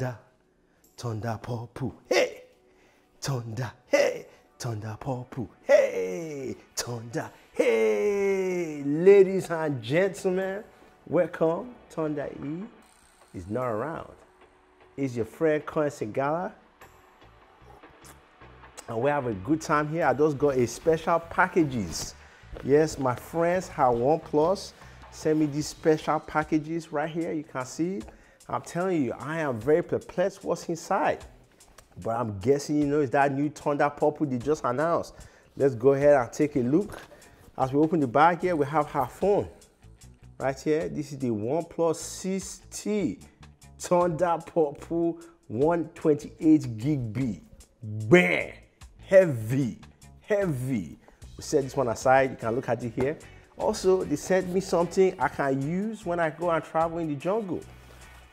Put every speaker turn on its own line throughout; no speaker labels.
Thunder, Thunder Purple, hey! Thunder, hey! Thunder Purple, hey! Thunder, hey! Ladies and gentlemen, welcome. Thunder E is not around. Is your friend Coin Gala? And we have a good time here. I just got a special packages. Yes, my friends have OnePlus send me these special packages right here. You can see I'm telling you, I am very perplexed what's inside. But I'm guessing, you know, it's that new Thunder Purple they just announced. Let's go ahead and take a look. As we open the bag here, we have her phone. Right here, this is the OnePlus 6T Thunder Purple 128 gig B. Bam! Heavy, heavy. We set this one aside, you can look at it here. Also, they sent me something I can use when I go and travel in the jungle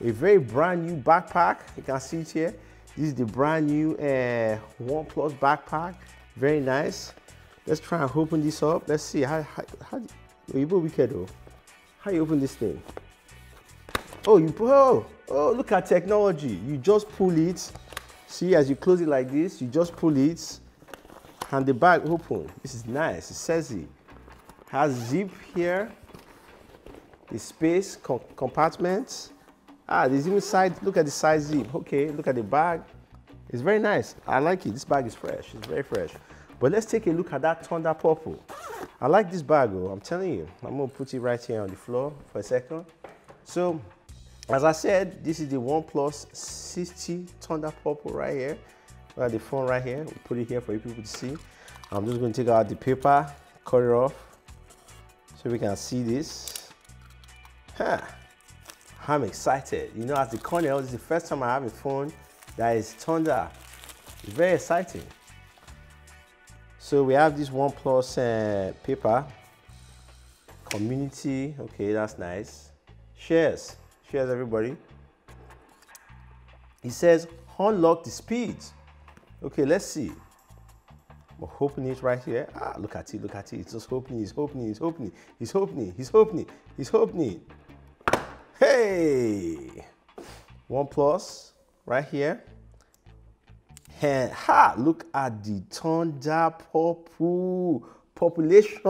a very brand new backpack. You can see it here. This is the brand new uh, OnePlus backpack. Very nice. Let's try and open this up. Let's see how how, how you oh, wicked though. How you open this thing? Oh, you oh oh look at technology. You just pull it. See as you close it like this, you just pull it, and the bag open. This is nice. It says it has zip here. The space com compartments Ah, there's even side, look at the size zip. Okay, look at the bag. It's very nice. I like it. This bag is fresh. It's very fresh. But let's take a look at that Thunder Purple. I like this bag, oh, I'm telling you. I'm gonna put it right here on the floor for a second. So, as I said, this is the OnePlus 6T Thunder Purple right here. Look at the phone right here. We'll put it here for you people to see. I'm just gonna take out the paper, cut it off, so we can see this. Huh. I'm excited. You know, as the Colonel, is the first time I have a phone that is Thunder. It's very exciting. So we have this OnePlus uh, paper. Community, okay, that's nice. Shares, shares everybody. It says unlock the speed. Okay, let's see. We're opening it right here. Ah, look at it, look at it. It's just opening, it's opening, it's opening, it's opening, it's opening, it's opening. Hey, OnePlus right here. And ha, look at the Thunder Purple population.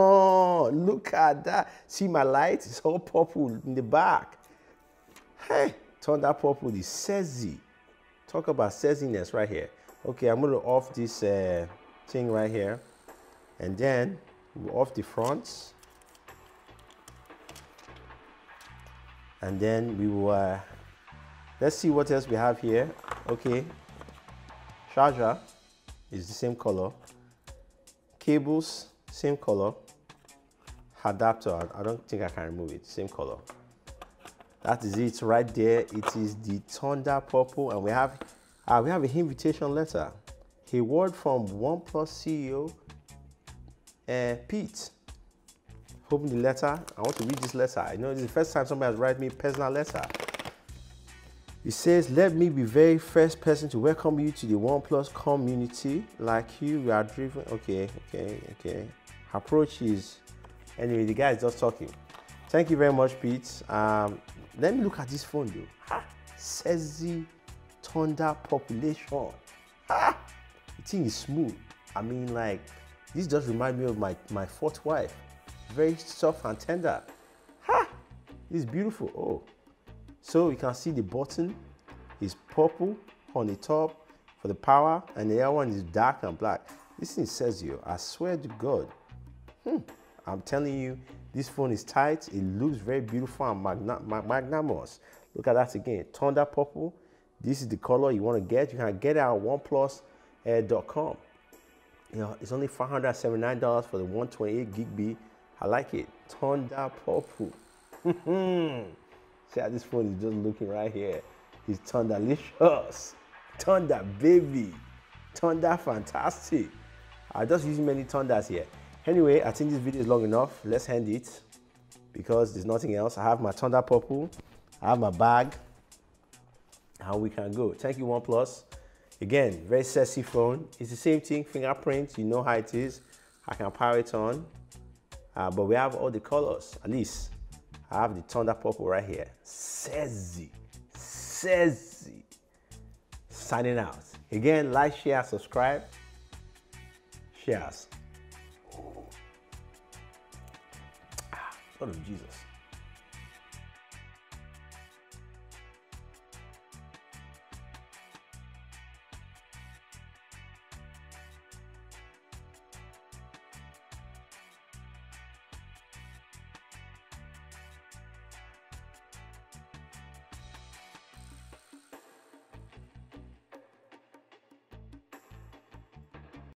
Look at that. See my light? It's all purple in the back. Hey, Thunder Purple is sexy. Talk about sexiness right here. Okay, I'm gonna off this uh, thing right here. And then off the fronts. And then we will uh, let's see what else we have here. Okay. Charger is the same color. Cables same color. Adapter I don't think I can remove it same color. That is it right there. It is the thunder purple. And we have uh, we have an invitation letter. A word from OnePlus CEO uh, Pete open the letter. I want to read this letter. I know this is the first time somebody has written me a personal letter. It says, let me be very first person to welcome you to the OnePlus community. Like you, we are driven. Okay, okay, okay. Approach is, anyway, the guy is just talking. Thank you very much, Pete. Um, let me look at this phone though. Ha! Thunder population. Ha! The thing is smooth. I mean, like, this just reminds me of my, my fourth wife very soft and tender. Ha! It's beautiful. Oh. So you can see the button is purple on the top for the power and the other one is dark and black. This thing says you, I swear to God. Hmm. I'm telling you, this phone is tight. It looks very beautiful and magna magnanimous. Look at that again. Thunder purple. This is the color you want to get. You can get it at oneplus.com. You know, it's only $579 for the 128 gig B I like it. Thunder purple. See how this phone is just looking right here. It's Thunderlicious. Thunder baby. Thunder fantastic. I just using many thunders here. Anyway, I think this video is long enough. Let's end it because there's nothing else. I have my Thunder Purple. I have my bag. And we can go. Thank you, OnePlus. Again, very sexy phone. It's the same thing, fingerprint. You know how it is. I can power it on. Uh, but we have all the colors, at least. I have the thunder purple right here. Sezi, Sezi. Signing out. Again, like, share, subscribe. Shares. Ah, Son of Jesus.